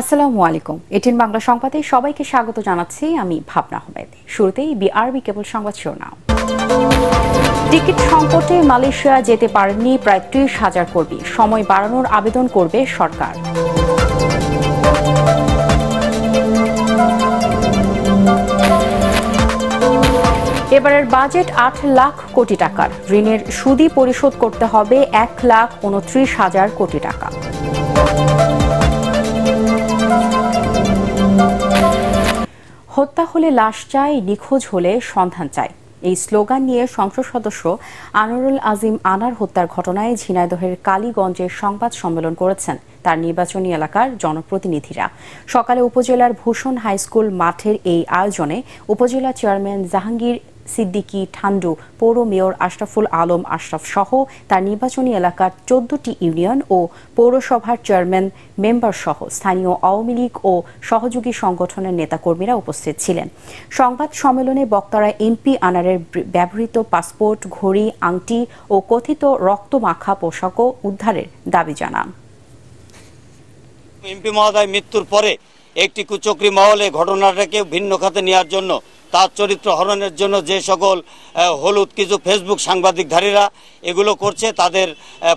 আসসালামু আলাইকুম। এটিন বাংলা সংবাদে সবাইকে স্বাগত জানাচ্ছি আমি ভাবনা আহমেদ। শুরুতেই বিআরবি কেবল সংবাদ শিরোনাম। টিকিট সংকটে মালয়েশিয়া যেতে পারেননি প্রায় ত্রিশ হাজার কর্মী। সময় বাড়ানোর আবেদন করবে সরকার। এবারের বাজেট আট লাখ কোটি টাকার। ঋণের সুদি পরিশোধ করতে হবে এক লাখ উনত্রিশ হাজার কোটি টাকা। হত্যা হলে লাশ চাই, নিখোঁজ হলে সন্ধান চাই। এই স্লোগান নিয়ে সংসদ সদস্য আনোয়ারুল আজিম আনার হত্যার ঘটনায় ঝিনাইদহের কালীগঞ্জে সংবাদ সম্মেলন করেছেন তার নির্বাচনী এলাকার জনপ্রতিনিধিরা। সকালে উপজেলার ভূষণ হাইস্কুল মাঠের এই আয়োজনে উপজেলা চেয়ারম্যান জাহাঙ্গীর সিদ্দিকী ঠান্ডু, পৌর মেয়র আশরাফুল আলম আশরাফ সহ তার নির্বাচনী এলাকার চোদ্দটি ইউনিয়ন ও পৌরসভার চেয়ারম্যান, মেম্বার সহ স্থানীয় আওয়ামী লীগ ও সহযোগী সংগঠনের নেতাকর্মীরা উপস্থিত ছিলেন। সংবাদ সম্মেলনে বক্তারা এমপি আনারের ব্যবহৃত পাসপোর্ট, ঘড়ি, আংটি ও কথিত রক্তমাখা পোশাকও উদ্ধারের দাবি জানান। এমপি মহোদয় মৃত্যুর পরে একটি কুচক্রি মহলে ঘটনাটাকে ভিন্ন খাতে নেওয়ার জন্য তার চরিত্র হরণের জন্য যে সকল হলুদ কিছু ফেসবুক সাংবাদিকধারীরা এগুলো করছে, তাদের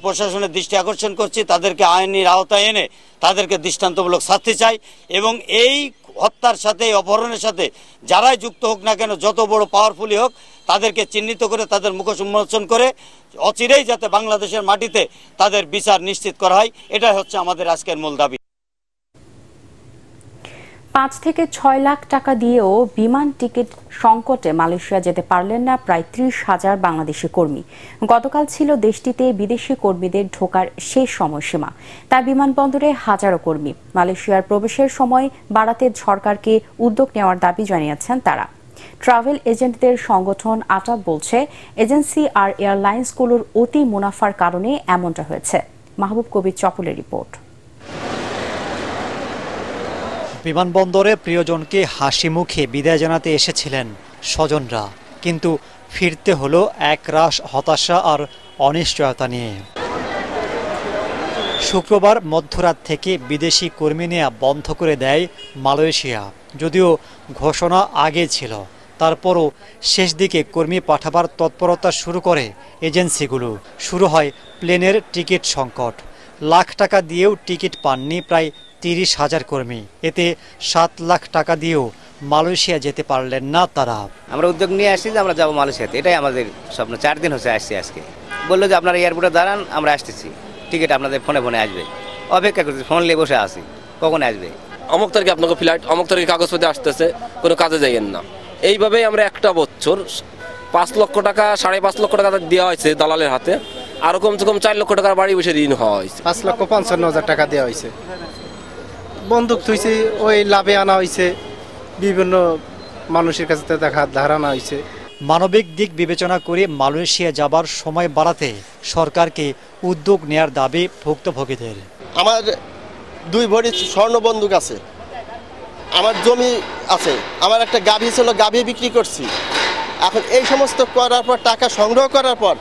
প্রশাসনের দৃষ্টি আকর্ষণ করছে, তাদেরকে আইনের আওতায় এনে তাদেরকে দৃষ্টান্তমূলক শাস্তি চাই এবং এই হত্যার সাথে অপহরণের সাথে যারাই যুক্ত হোক না কেন, যত বড় পাওয়ারফুলি হোক, তাদেরকে চিহ্নিত করে, তাদের মুখ উন্মোচন করে, অচিরেই যাতে বাংলাদেশের মাটিতে তাদের বিচার নিশ্চিত করা হয়, এটাই হচ্ছে আমাদের আজকের মূল দাবি। পাঁচ থেকে ছয় লাখ টাকা দিয়েও বিমান টিকিট সংকটে মালয়েশিয়া যেতে পারলেন না প্রায় ত্রিশ হাজার বাংলাদেশি কর্মী। গতকাল ছিল দেশটিতে বিদেশি কর্মীদের ঢোকার শেষ সময়সীমা। তার বিমানবন্দরে হাজারো কর্মী। মালয়েশিয়ার প্রবেশের সময় বাড়াতে সরকারকে উদ্যোগ নেওয়ার দাবি জানিয়েছেন তারা। ট্রাভেল এজেন্টদের সংগঠন আটাব বলছে, এজেন্সি আর এয়ারলাইন্সগুলোর অতি মুনাফার কারণে এমনটা হয়েছে। মাহবুব কবির চপলের রিপোর্ট। বিমানবন্দরে প্রিয়জনকে হাসি মুখে বিদায় জানাতে এসেছিলেন স্বজনরা। কিন্তু ফিরতে হলো এক রাস হতাশা আর অনিশ্চয়তা নিয়ে। শুক্রবার মধ্যরাত থেকে বিদেশি কর্মী নেয়া বন্ধ করে দেয় মালয়েশিয়া। যদিও ঘোষণা আগে ছিল, তারপরও শেষ দিকে কর্মী পাঠাবার তৎপরতা শুরু করে এজেন্সিগুলো। শুরু হয় প্লেনের টিকিট সংকট। লাখ টাকা দিয়েও টিকিট পাননি প্রায় তিরিশ হাজার কর্মী। এতে সাত লাখ টাকা দিয়েও মালয়েশিয়া যেতে পারলেন না তারা। আমরা উদ্যোগ নিয়ে আসছি যে আমরা যাব মালয়েশিয়াতে। এটাই আমাদের স্বপ্ন। চার দিন হচ্ছে আসছি আজকে। বলল যে আপনারা এয়ারপোর্টে দাঁড়ান আমরা আসতেছি। টিকিট আপনাদের ফোনে ফোনে আসবে। অপেক্ষা করছি ফোন নিয়ে বসে আসি কখন আসবে? অমুক তারিখে আপনাকে ফ্লাইট অমুক তারিখে কাগজপত্র আসতেছে কোনো কাজে যাইয়েন না। এইভাবেই আমরা একটা বছর পাঁচ লক্ষ টাকা সাড়ে পাঁচ লক্ষ টাকা দেওয়া হয়েছে দালালের হাতে। আরও কমসে কম চার লক্ষ টাকার বাড়ি বসে ঋণ হওয়া হয়েছে। পাঁচ লক্ষ পঞ্চান্ন হাজার টাকা দেওয়া হয়েছে। বন্দুক থুইছে ওই লাভে আনা হয়েছে বিভিন্ন মানুষের কাছে দেখা ধারণা হয়েছে মানবিক দিক বিবেচনা করে মালয়েশিয়া যাবার সময় বাড়াতে সরকারকে উদ্যোগ নেয়ার দাবি ভুক্তভোগীদের। আমার দুই ভরি স্বর্ণ বন্দুক আছে। আমার জমি আছে। আমার একটা গাভী ছিল গাভী বিক্রি করছি। এখন এই সমস্ত করার পর টাকা সংগ্রহ করার পর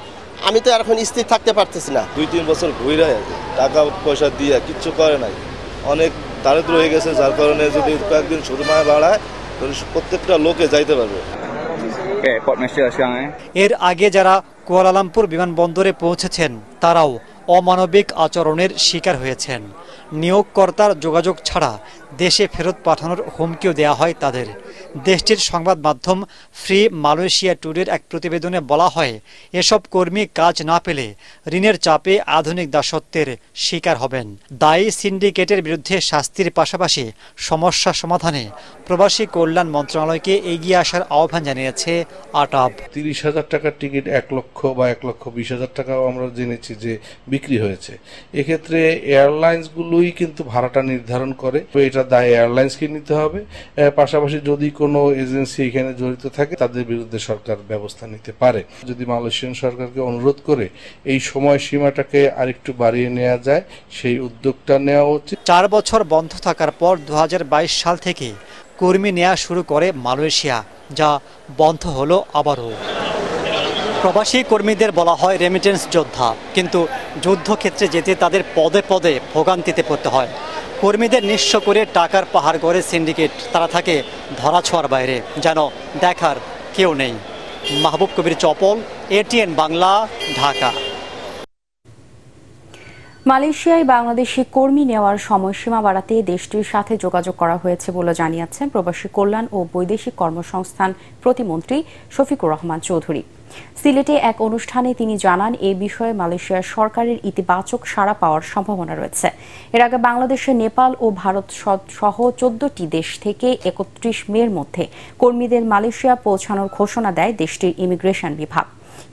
আমি তো এখন স্থির থাকতে পারতেছি না। দুই তিন বছর ঘুরে টাকা পয়সা দিয়ে কিচ্ছু করে নাই। অনেক দারিদ্র হয়ে গেছে যার কারণে যদি কয়েকদিন সুরমায় বাড়ায় তাহলে প্রত্যেকটা লোকে যাইতে পারবে। এর আগে যারা কুয়ালালামপুর বিমানবন্দরে পৌঁছেছেন তারাও অমানবিক আচরণের শিকার হয়েছেন। নিয়োগকর্তার যোগাযোগ ছাড়া দেশে ফেরত পাঠানোর হুমকিও দেয়া হয় তাদের। দেশটির সংবাদ মাধ্যম ফ্রি মালয়েশিয়া ট্যুরের এক প্রতিবেদনে বলা হয়, এসব কর্মী কাজ না পেলে ঋণের চাপে আধুনিক দাসত্বের শিকার হবেন। দায়ী সিন্ডিকেটের বিরুদ্ধে শাস্তির পাশাপাশি সমস্যা সমাধানে প্রবাসী কল্যাণ মন্ত্রণালয়কে এগিয়ে আসার আহ্বান জানিয়েছে আটাব। তিরিশ হাজার টাকার টিকিট এক লক্ষ বা এক লক্ষ বিশ হাজার টাকাও আমরা জেনেছি যে বিক্রি হয়েছে। এক্ষেত্রে এয়ারলাইন্সগুলোই কিন্তু ভাড়াটা নির্ধারণ করে, তো এটা দায় এয়ারলাইন্সকে নিতে হবে। পাশাপাশি যদি কোনো এজেন্সি এখানে জড়িত থাকে, তাদের বিরুদ্ধে সরকার ব্যবস্থা নিতে পারে। যদি মালয়েশিয়ান সরকারকে অনুরোধ করে এই সময় সীমাটাকে আরেকটু বাড়িয়ে নেওয়া যায়, সেই উদ্যোগটা নেওয়া উচিত। চার বছর বন্ধ থাকার পর দু হাজার বাইশ সাল থেকে কর্মী নেওয়া শুরু করে মালয়েশিয়া, যা বন্ধ হলো আবারও। প্রবাসী কর্মীদের বলা হয় রেমিটেন্স যোদ্ধা। কিন্তু যুদ্ধক্ষেত্রে যেতে তাদের পদে পদে ভোগান্তিতে পড়তে হয়। কর্মীদের নিঃস্ব করে টাকার পাহাড় গড়ে সিন্ডিকেট তারা থাকে ধরা ছোঁয়ার বাইরে। যেন দেখার কেউ নেই। মাহবুব কবির চপল এটিএন বাংলা, ঢাকা। মালয়েশিয়ায় বাংলাদেশি কর্মী নেওয়ার সময়সীমা বাড়াতে দেশটির সাথে যোগাযোগ করা হয়েছে বলে জানিয়েছেন প্রবাসী কল্যাণ ও বৈদেশিক কর্মসংস্থান প্রতিমন্ত্রী শফিকুর রহমান চৌধুরী। সিলেটে এক অনুষ্ঠানে তিনি জানান, এ বিষয়ে মালয়েশিয়ার সরকারের ইতিবাচক সাড়া পাওয়ার সম্ভাবনা রয়েছে। এর আগে বাংলাদেশে নেপাল ও ভারত সহ চোদ্দটি দেশ থেকে একত্রিশ মের মধ্যে কর্মীদের মালয়েশিয়া পৌঁছানোর ঘোষণা দেয় দেশটির ইমিগ্রেশন বিভাগ।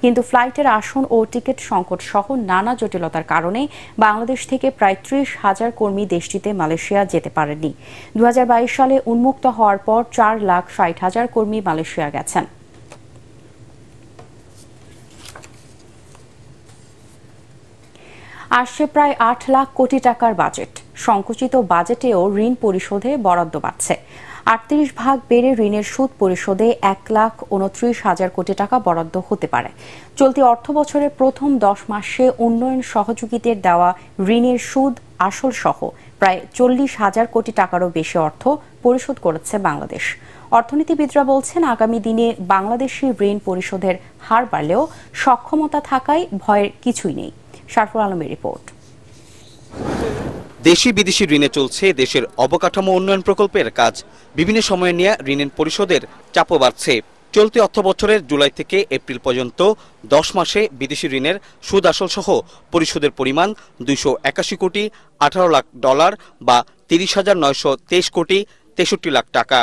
কিন্তু ফ্লাইটের আসন ও টিকিট সংকট সহ নানা জটিলতার কারণে বাংলাদেশ থেকে প্রায় ত্রিশ হাজার কর্মী দেশটিতে মালয়েশিয়া যেতে পারেননি। দু সালে উন্মুক্ত হওয়ার পর চার লাখ ষাট হাজার কর্মী মালয়েশিয়া গেছেন। আসছে প্রায় আট লাখ কোটি টাকার বাজেট। সংকুচিত বাজেটেও ঋণ পরিশোধে বরাদ্দ বাড়ছে। আটত্রিশ ভাগ বেড়ে ঋণের সুদ পরিশোধে এক লাখ উনত্রিশ হাজার কোটি টাকা বরাদ্দ হতে পারে। চলতি অর্থ বছরের প্রথম দশ মাসে উন্নয়ন সহযোগীদের দেওয়া ঋণের সুদ আসল সহ প্রায় চল্লিশ হাজার কোটি টাকারও বেশি অর্থ পরিশোধ করেছে বাংলাদেশ। অর্থনীতিবিদরা বলছেন, আগামী দিনে বাংলাদেশি ঋণ পরিশোধের হার বাড়লেও সক্ষমতা থাকায় ভয়ের কিছুই নেই। শারফুল আলমের রিপোর্ট। দেশি বিদেশি ঋণে চলছে দেশের অবকাঠামো উন্নয়ন প্রকল্পের কাজ। বিভিন্ন সময়ে নিয়ে ঋণের পরিশোধের চাপও বাড়ছে। চলতি অর্থ বছরের জুলাই থেকে এপ্রিল পর্যন্ত দশ মাসে বিদেশি ঋণের সুদ আসল সহ পরিশোধের পরিমাণ দুইশো একাশি কোটি, আঠারো লাখ ডলার বা তিরিশ হাজার নয়শো তেইশ কোটি তেষট্টি লাখ টাকা।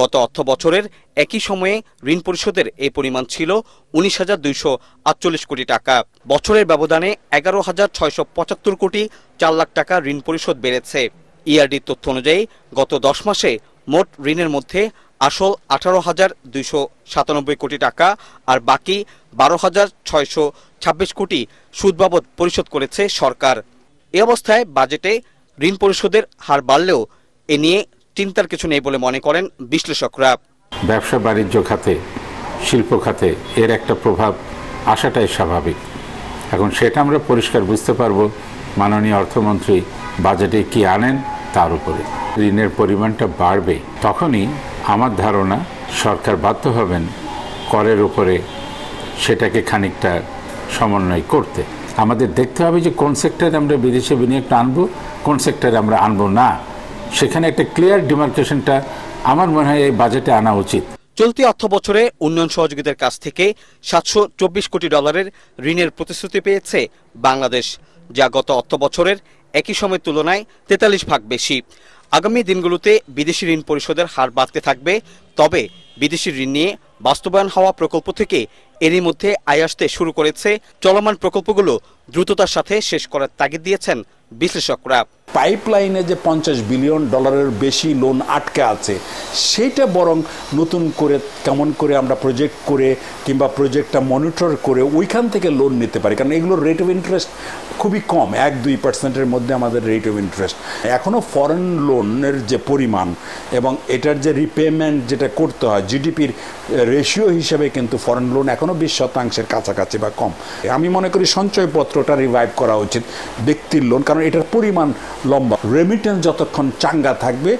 গত অর্থ বছরের একই সময়ে ঋণ পরিশোধের এই পরিমাণ ছিল উনিশ হাজার দুইশো আটচল্লিশ কোটি টাকা। বছরের ব্যবধানে এগারো হাজার ছয়শো পঁচাত্তর কোটি চার লাখ টাকা ঋণ পরিশোধ বেড়েছে। ইআরডির তথ্য অনুযায়ী গত দশ মাসে মোট ঋণের মধ্যে আসল আঠারো হাজার দুইশো সাতানব্বই কোটি টাকা আর বাকি বারো হাজার ছয়শো ছাব্বিশ কোটি সুদ বাবদ পরিশোধ করেছে সরকার। এ অবস্থায় বাজেটে ঋণ পরিশোধের হার বাড়লেও এ নিয়ে চিন্তার কিছু নেই বলে মনে করেন বিশ্লেষকরা। ব্যবসা বাণিজ্য খাতে, শিল্প খাতে এর একটা প্রভাব আসাটাই স্বাভাবিক। এখন সেটা আমরা পরিষ্কার বুঝতে পারব। মাননীয় অর্থমন্ত্রী বাজেটে কি আনেন তার উপরে। ঋণের পরিমাণটা বাড়বে, তখনই আমার ধারণা সরকার বাধ্য হবেন করের উপরে সেটাকে খানিকটা সমন্বয় করতে। আমাদের দেখতে হবে যে কোন সেক্টরে আমরা বিদেশে বিনিয়োগটা আনব, কোন সেক্টরে আমরা আনব না। সেখানে একটা ক্লিয়ার ডিমার্কেশনটা আমার মনে হয় এই বাজেটে আনা উচিত। চলতি অর্থ বছরে উন্নয়ন সহযোগীদের কাছ থেকে সাতশো চব্বিশ কোটি ডলারের ঋণের প্রতিশ্রুতি পেয়েছে বাংলাদেশ, যা গত অর্থ বছরের একই সময়ের তুলনায় তেতাল্লিশ ভাগ বেশি। আগামী দিনগুলোতে বিদেশি ঋণ পরিশোধের হার বাড়তে থাকবে, তবে বিদেশি ঋণ নিয়ে বাস্তবায়ন হওয়া প্রকল্প থেকে এরই মধ্যে আয় আসতে শুরু করেছে। চলমান প্রকল্পগুলো দ্রুততার সাথে শেষ করার তাগিদ দিয়েছেন বিশ্লেষকরা পাইপলাইনে যে পঞ্চাশ বিলিয়ন ডলারের বেশি লোন আটকে আছে, সেইটা বরং নতুন করে, কেমন করে আমরা প্রজেক্ট করে কিংবা প্রজেক্টটা মনিটর করে ওইখান থেকে লোন নিতে পারি। কারণ এগুলোর রেট অফ ইন্টারেস্ট খুবই কম, এক দুই পার্সেন্টের মধ্যে আমাদের রেট অফ ইন্টারেস্ট এখনও ফরেন লোনের যে পরিমাণ এবং এটার যে রিপেমেন্ট যেটা করতে হয় জিডিপির রেশিও হিসেবে কিন্তু ফরেন লোন এখনও বিশ শতাংশের কাছাকাছি বা কম। আমি মনে করি সঞ্চয়পত্রটা রিভাইভ করা উচিত, ব্যক্তির লোন কারণ এটার পরিমাণ লম্বা। রেমিটেন্স যতক্ষণ চাঙ্গা থাকবে,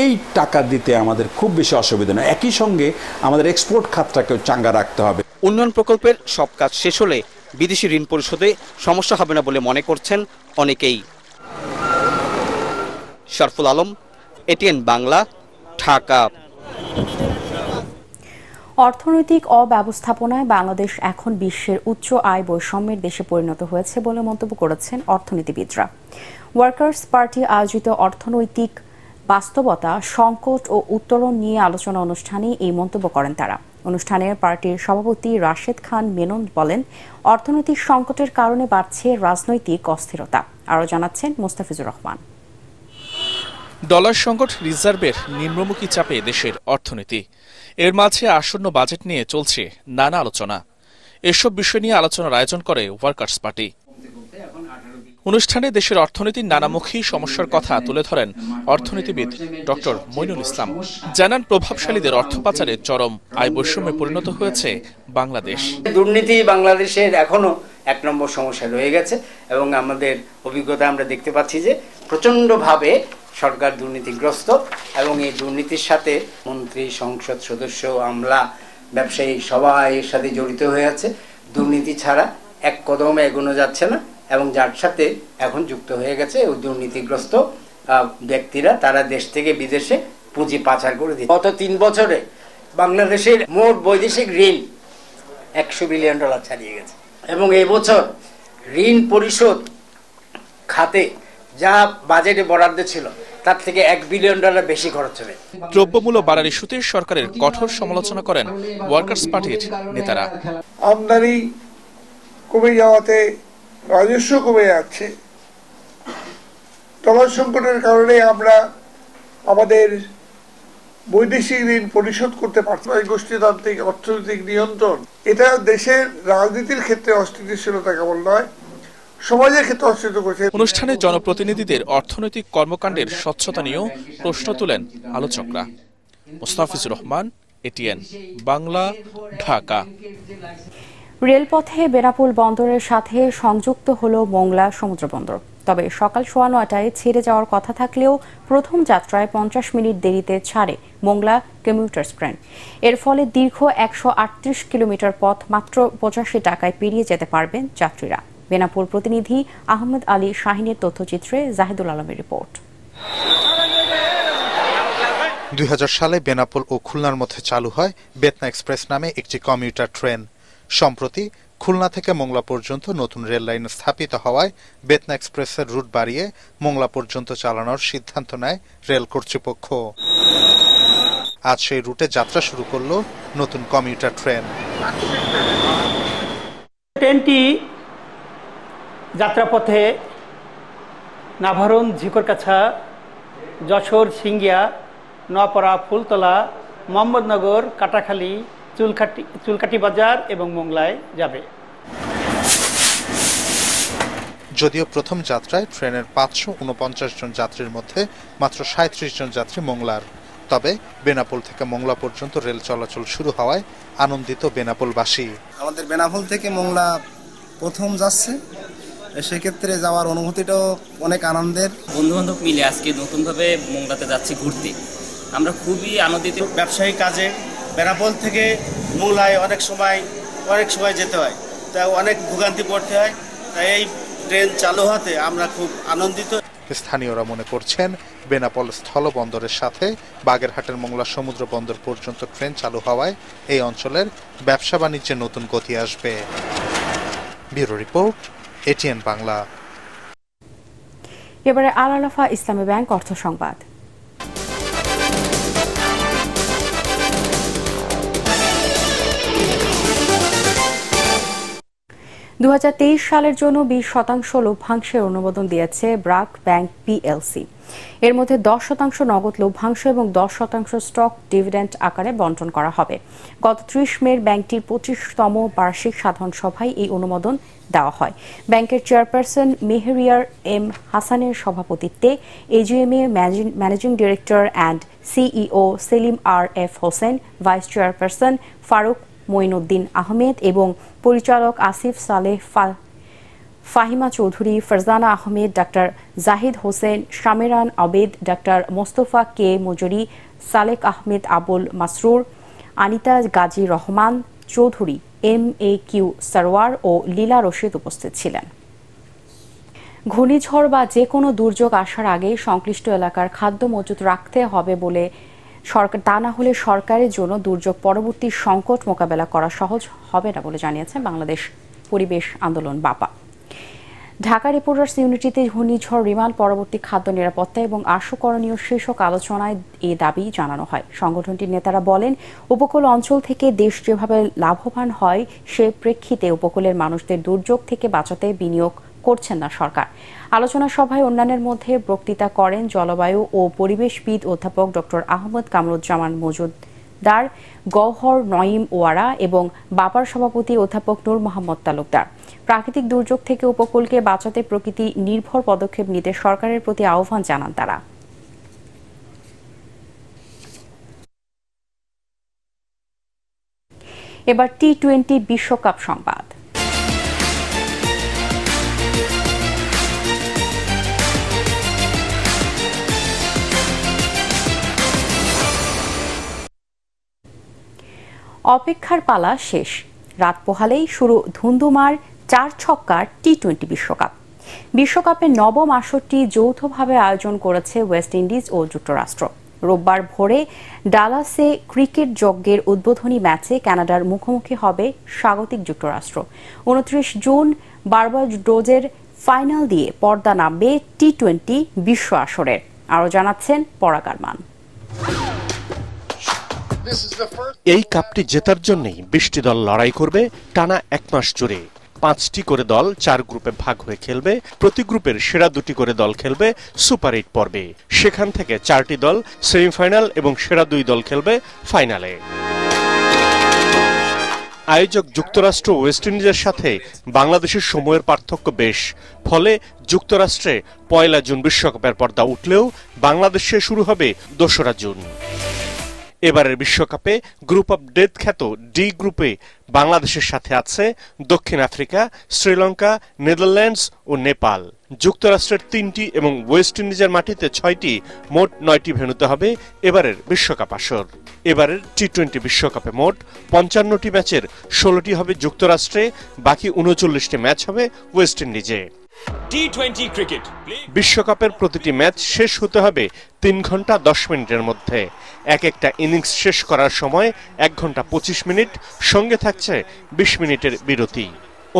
এই টাকা দিতে আমাদের খুব বেশি অসুবিধা নয়। একই সঙ্গে আমাদের এক্সপোর্ট খাতটাকেও চাঙ্গা রাখতে হবে। উন্নয়ন প্রকল্পের সব কাজ শেষ হলে বিদেশি ঋণ পরিশোধে সমস্যা হবে না বলে মনে করছেন অনেকেই। শরফুল আলম, এটিএন বাংলা, ঢাকা। অর্থনৈতিক অব্যবস্থাপনায় বাংলাদেশ এখন বিশ্বের উচ্চ আয় বৈষম্যের দেশে পরিণত হয়েছে বলে মন্তব্য করেছেন অর্থনীতিবিদরা। ওয়ার্কার্স পার্টি আয়োজিত অর্থনৈতিক বাস্তবতা, সংকট ও উত্তরণ নিয়ে আলোচনা অনুষ্ঠানে এই মন্তব্য করেন তারা। অনুষ্ঠানে পার্টির সভাপতি রাশেদ খান মেনন বলেন, অর্থনৈতিক সংকটের কারণে বাড়ছে রাজনৈতিক অস্থিরতা। আরও জানাচ্ছেন মোস্তাফিজুর রহমান। ডলার সংকট রিজার্ভের নিম্নমুখী চাপে দেশের অর্থনীতি। এর মাঝে আসন্ন বাজেট নিয়ে চলছে নানা আলোচনা। এসব বিষয় নিয়ে আলোচনার আয়োজন করে ওয়ার্কার্স পার্টি। অনুষ্ঠানে দেশের অর্থনীতির নানামুখী সমস্যার কথা তুলে ধরেন অর্থনীতিবিদ ডক্টর মইনুল ইসলাম। জানান, প্রভাবশালীদের অর্থ পাচারে চরম আয় বৈষম্যে পরিণত হয়েছে বাংলাদেশ। দুর্নীতি বাংলাদেশের এখনও এক নম্বর সমস্যা রয়ে গেছে এবং আমাদের অভিজ্ঞতা আমরা দেখতে পাচ্ছি যে প্রচণ্ডভাবে সরকার দুর্নীতিগ্রস্ত এবং এই দুর্নীতির সাথে মন্ত্রী, সংসদ সদস্য, আমলা, ব্যবসায়ী সবাই এর সাথে জড়িত হয়ে আছে। দুর্নীতি ছাড়া এক কদমে এগোনো যাচ্ছে না এবং যার সাথে এখন যুক্ত হয়ে গেছে ওই দুর্নীতিগ্রস্ত ব্যক্তিরা তারা দেশ থেকে বিদেশে পুঁজি পাচার করে দিচ্ছে। গত তিন বছরে বাংলাদেশের মোট বৈদেশিক ঋণ একশো বিলিয়ন ডলার ছাড়িয়ে গেছে। এবং এই বছর ঋণ পরিশোধ খাতে যা বাজেটে বরাদ্দ ছিল তার থেকে এক বিলিয়ন ডলার বেশি খরচ হবে। দ্রব্যমূল্য বাড়ার ইস্যুতে সরকারের কঠোর সমালোচনা করেন ওয়ার্কার্স পার্টির নেতারা। আমদানি কমে যাওয়াতে রাজস্ব কমে যাচ্ছে। ডলার সংকটের কারণে আমরা আমাদের বৈদেশিক ঋণ পরিশোধ করতে পারছি। এই গোষ্ঠীতান্ত্রিক অর্থনৈতিক নিয়ন্ত্রণ এটা দেশের রাজনীতির ক্ষেত্রে অস্থিতিশীলতা কেবল নয় সমাজের ক্ষেত্রে অস্থিত করছে। অনুষ্ঠানে জনপ্রতিনিধিদের অর্থনৈতিক কর্মকাণ্ডের স্বচ্ছতা নিয়েও প্রশ্ন তোলেন আলোচকরা। মোস্তাফিজুর রহমান এটিএন বাংলা ঢাকা। রেলপথে বেনাপুল বন্দরের সাথে সংযুক্ত হল মোংলা সমুদ্র বন্দর। তবে সকাল সোয়া নয়টায় ছেড়ে যাওয়ার কথা থাকলেও প্রথম যাত্রায় পঞ্চাশ মিনিট দেরিতে ছাড়ে মোংলা কমিউটার্স ট্রেন। এর ফলে দীর্ঘ একশো আটত্রিশ কিলোমিটার পথ মাত্র পঁচাশি টাকায় পেরিয়ে যেতে পারবেন যাত্রীরা। বেনাপুল প্রতিনিধি আহমেদ আলী শাহিনের তথ্যচিত্রে জাহিদুল আলমের রিপোর্ট। দুই হাজার সালে বেনাপোল ও খুলনার মধ্যে চালু হয় বেতনা এক্সপ্রেস নামে একটি কমিউটার ট্রেন। সম্প্রতি খুলনা থেকে মোংলা পর্যন্ত নতুন রেল লাইন স্থাপিত হওয়ায় বেতনা এক্সপ্রেসের রুট বাড়িয়ে মোংলা পর্যন্ত চালানোর সিদ্ধান্ত নেয় রেল কর্তৃপক্ষ। আজ সেই রুটে যাত্রা শুরু করল নতুন কমিউটার ট্রেন। ট্রেনটি যাত্রাপথে নাভারণ ঝিকরকাছা, যশোর, সিঙ্গিয়া নোয়াপাড়া ফুলতলা, মোহাম্মদনগর, কাটাখালী চুলকাটি চুলকাটি বাজার এবং মোংলায় যাবে। যদিও প্রথম যাত্রায় ট্রেনের পাঁচশো উনপঞ্চাশ জন যাত্রীর মধ্যে মাত্র সাঁত্রিশ জন যাত্রী মোংলার। তবে বেনাপোল থেকে মোংলা পর্যন্ত রেল চলাচল শুরু হওয়ায় আনন্দিত বেনাপোলবাসী। আমাদের বেনাফল থেকে মোংলা প্রথম যাচ্ছে। সেক্ষেত্রে যাওয়ার অনুভূতিটাও অনেক আনন্দের। বন্ধু বান্ধব মিলে আজকে নতুনভাবে মোংলাতে যাচ্ছি ঘুরতে। আমরা খুবই আনন্দিত। ব্যবসায়ী কাজে বেনাপোল থেকে মোংলায় অনেক সময় অনেক সময় যেতে হয়। তাই অনেক ভোগান্তি পড়তে হয়। তাই এই ট্রেন চালু হতে আমরা খুব আনন্দিত। স্থানীয়রা মনে করছেন বেনাপোল স্থলবন্দরের সাথে বাগেরহাটের মোংলা সমুদ্র বন্দর পর্যন্ত ট্রেন চালু হওয়ায় এই অঞ্চলের ব্যবসা বাণিজ্যে নতুন গতি আসবে। Bureau report ATN Bangla. এবারে আল আলাফা ইসলামী ব্যাংক অর্থ সংবাদ। দু হাজার তেইশ সালের জন্য বিশ শতাংশ লভ্যাংশের অনুমোদন দিয়েছে ব্রাক ব্যাংক পিএলসি। এর মধ্যে দশ শতাংশ নগদ লভ্যাংশ এবং দশ শতাংশ স্টক ডিভিডেন্ড আকারে বন্টন করা হবে। গত ত্রিশ মের ব্যাংকটির পঁচিশতম বার্ষিক সাধারণ সভায় এই অনুমোদন দেওয়া হয়। ব্যাংকের চেয়ারপারসন মেহেরিয়ার এম হাসানের সভাপতিত্বে এজিএমএ managing director and CEO Selim R F Hossain, vice chairperson Faruque Moinuddin Ahmed এবং পরিচালক Asif Saleh Fahima Chowdhury, Farzana Ahmed, doctor Zahid Hossain, Shameran Abed, doctor Mostafa K Mujeri, Salek Ahmed Abul Masrur, Anita Gazi Rahman Chowdhury, M A Q Sarwar ও লীলা রশিদ উপস্থিত ছিলেন। ঘূর্ণিঝড় বা যে কোনো দুর্যোগ আসার আগে সংশ্লিষ্ট এলাকার খাদ্য মজুত রাখতে হবে বলে সরকার তা না হলে সরকারের জন্য দুর্যোগ পরবর্তী সংকট মোকাবেলা করা সহজ হবে না বলে জানিয়েছে বাংলাদেশ পরিবেশ আন্দোলন বাপা। ঢাকা রিপোর্টার্স ইউনিটিতে ঘূর্ণিঝড়, রিমাল পরবর্তী খাদ্য নিরাপত্তা এবং আশুকরণীয় শীর্ষক আলোচনায় এ দাবি জানানো হয়। সংগঠনটির নেতারা বলেন, উপকূল অঞ্চল থেকে দেশ যেভাবে লাভবান হয়, সে প্রেক্ষিতে উপকূলের মানুষদের দুর্যোগ থেকে বাঁচাতে বিনিয়োগ করছেন না সরকার। আলোচনা সভায় অন্যান্যের মধ্যে বক্তৃতা করেন জলবায়ু ও পরিবেশবিদ অধ্যাপক ডক্টর আহমদ কামরুজ্জামান মজুদদার গহর নঈম ওয়ারা এবং বাপার সভাপতি অধ্যাপক নূর মোহাম্মদ তালুকদার। প্রাকৃতিক দুর্যোগ থেকে উপকূলকে বাঁচাতে প্রকৃতি নির্ভর পদক্ষেপ নিতে সরকারের প্রতি আহ্বান জানান তারা। এবার টি টোয়েন্টি বিশ্বকাপ সংবাদ। অপেক্ষার পালা শেষ। রাত পোহালেই শুরু ধুন্ধুমার চার ছক্কার টি টোয়েন্টি বিশ্বকাপ। বিশ্বকাপের নবম আসরটি যৌথভাবে আয়োজন করেছে ওয়েস্ট ইন্ডিজ ও যুক্তরাষ্ট্র। রোববার ভোরে ডালাসে ক্রিকেট যজ্ঞের উদ্বোধনী ম্যাচে কানাডার মুখোমুখি হবে স্বাগতিক যুক্তরাষ্ট্র। উনত্রিশ জুন বার্বাডোজের ফাইনাল দিয়ে পর্দা নামবে টি টোয়েন্টি বিশ্ব আসরের। আরও জানাচ্ছেন পরাগারমান এই কাপটি জেতার জন্যই বৃষ্টি দল লড়াই করবে টানা এক মাস জুড়ে। পাঁচটি করে দল চার গ্রুপে ভাগ হয়ে খেলবে। প্রতি গ্রুপের সেরা দুটি করে দল খেলবে সুপার এইট পর্বে। সেখান থেকে চারটি দল সেমিফাইনাল এবং সেরা দুই দল খেলবে ফাইনালে। আয়োজক যুক্তরাষ্ট্র ওয়েস্ট ইন্ডিজের সাথে বাংলাদেশের সময়ের পার্থক্য বেশ। ফলে যুক্তরাষ্ট্রে পয়লা জুন বিশ্বকাপের পর্দা উঠলেও বাংলাদেশে শুরু হবে দোসরা জুন। এবারের বিশ্বকাপে গ্রুপ অব ডেথ খ্যাত ডি গ্রুপে বাংলাদেশের সাথে আছে দক্ষিণ আফ্রিকা, শ্রীলঙ্কা, নেদারল্যান্ডস ও নেপাল। যুক্তরাষ্ট্রের তিনটি এবং ওয়েস্ট ইন্ডিজের মাটিতে ছয়টি, মোট নয়টি ভেন্যুতে হবে এবারের বিশ্বকাপ আসর। এবারের টি টোয়েন্টি বিশ্বকাপে মোট পঞ্চান্নটি ম্যাচের ষোলোটি হবে যুক্তরাষ্ট্রে, বাকি উনচল্লিশটি ম্যাচ হবে ওয়েস্ট ইন্ডিজে। বিশ্বকাপের প্রতিটি ম্যাচ শেষ হতে হবে তিন ঘণ্টা দশ মিনিটের মধ্যে। এক একটা ইনিংস শেষ করার সময় এক ঘণ্টা পঁচিশ মিনিট, সঙ্গে থাকছে বিশ মিনিটের বিরতি।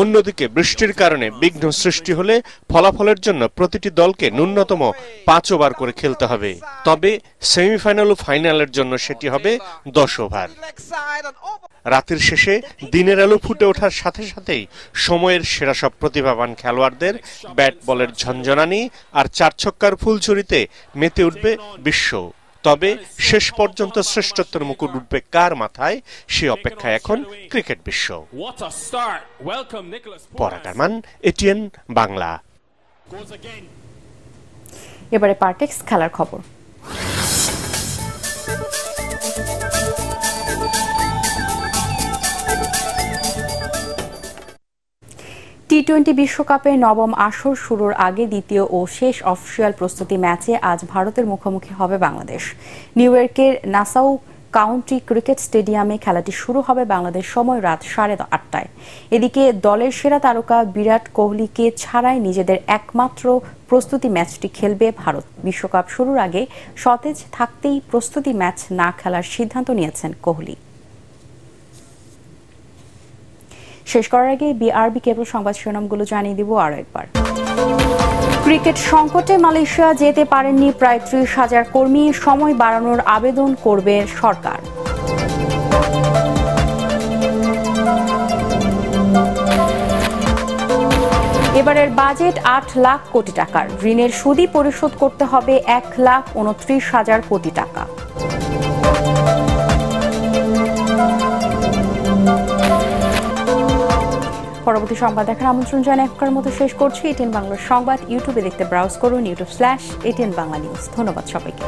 অন্যদিকে বৃষ্টির কারণে বিঘ্ন সৃষ্টি হলে ফলাফলের জন্য প্রতিটি দলকে ন্যূনতম পাঁচ ওভার করে খেলতে হবে। তবে সেমিফাইনাল ও ফাইনালের জন্য সেটি হবে দশ ওভার। রাতের শেষে দিনের আলো ফুটে ওঠার সাথে সাথেই সময়ের সেরা সব প্রতিভাবান খেলোয়াড়দের ব্যাট বলের ঝঞ্ঝনানি আর চার ছক্কার ফুলছড়িতে মেতে উঠবে বিশ্ব। তবে শেষ পর্যন্ত শ্রেষ্ঠত্বের মুকুট উঠবে কার মাথায়? সে অপেক্ষা এখন ক্রিকেট বিশ্ব। পরাকারমান এটিএন বাংলা। এবারে পার্টেক্স খেলার খবর। টি টোয়েন্টি বিশ্বকাপে নবম আসর শুরুর আগে দ্বিতীয় ও শেষ অফিসিয়াল প্রস্তুতি ম্যাচে আজ ভারতের মুখোমুখি হবে বাংলাদেশ। নিউ ইয়র্কের নাসাউ কাউন্টি ক্রিকেট স্টেডিয়ামে খেলাটি শুরু হবে বাংলাদেশ সময় রাত সাড়ে আটটায়। এদিকে দলের সেরা তারকা বিরাট কোহলিকে ছাড়াই নিজেদের একমাত্র প্রস্তুতি ম্যাচটি খেলবে ভারত। বিশ্বকাপ শুরুর আগে সতেজ থাকতেই প্রস্তুতি ম্যাচ না খেলার সিদ্ধান্ত নিয়েছেন কোহলি। শেষ করার আগে বিআরবি কেবল সংবাদ শিরোনামগুলো জানিয়ে দিব আরও একবার। ক্রিকেট সংকটে মালয়েশিয়া যেতে পারেননি প্রায় ত্রিশ হাজার কর্মী, সময় বাড়ানোর আবেদন করবে সরকার। এবারের বাজেট আট লাখ কোটি টাকার। ঋণের সুদই পরিশোধ করতে হবে এক লাখ উনত্রিশ হাজার কোটি টাকা। পরবর্তী সংবাদ দেখার আমন্ত্রণ জানিয়ে এখনকার মতো শেষ করছি এটিএন বাংলার সংবাদ। ইউটিউবে দেখতে ব্রাউজ করুন YouTube slash ATN Bangla news ধন্যবাদ সবাইকে।